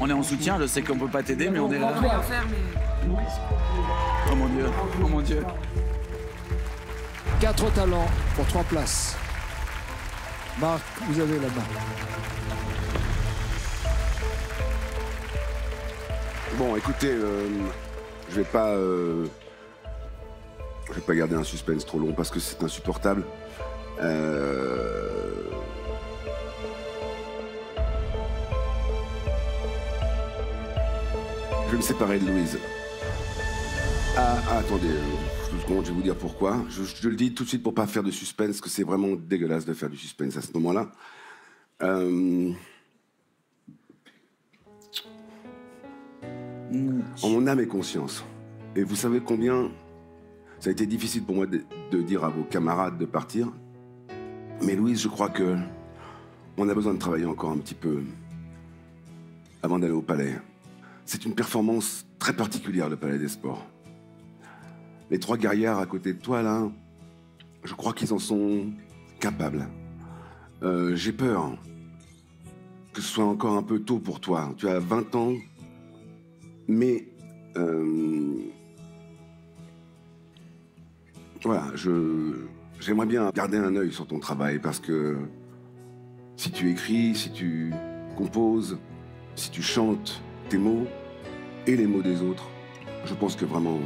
On est en soutien, je sais qu'on peut pas t'aider, mais on est là. On peut rien faire, mais Oh mon dieu, oh mon dieu. Quatre talents pour trois places. Marc, vous avez la main. Bon, écoutez, euh, je vais pas, euh, je vais pas garder un suspense trop long parce que c'est insupportable. Euh, Je vais me séparer de Louise. Ah, ah, attendez, euh, deux secondes, je vais vous dire pourquoi. Je, le dis tout de suite pour pas faire de suspense, que c'est vraiment dégueulasse de faire du suspense à ce moment-là. Euh, En mon âme et conscience. Et vous savez combien ça a été difficile pour moi de, de dire à vos camarades de partir. Mais Louise, je crois que on a besoin de travailler encore un petit peu avant d'aller au palais. C'est une performance très particulière, le palais des sports. Les trois guerrières à côté de toi, là, je crois qu'ils en sont capables. Euh, J'ai peur que ce soit encore un peu tôt pour toi. Tu as 20 ans, mais euh, voilà, je j'aimerais bien garder un œil sur ton travail parce que si tu écris, si tu composes, si tu chantes tes mots et les mots des autres, je pense que vraiment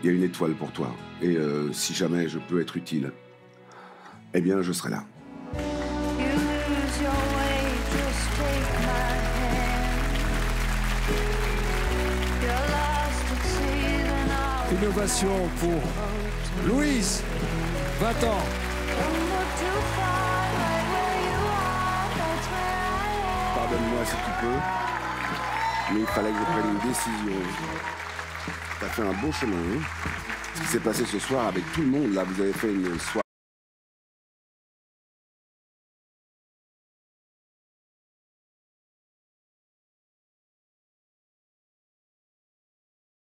il y a une étoile pour toi. Et euh, si jamais je peux être utile, eh bien je serai là. You lose your way, just take my hand. You're lost at sea, then I'll Une ovation pour Louise, 20 ans. Pardonne-moi si tu peux, il fallait que je prenne une décision. T'as fait un bon chemin. hein. Ce qui s'est passé ce soir avec tout le monde, là, vous avez fait une soirée.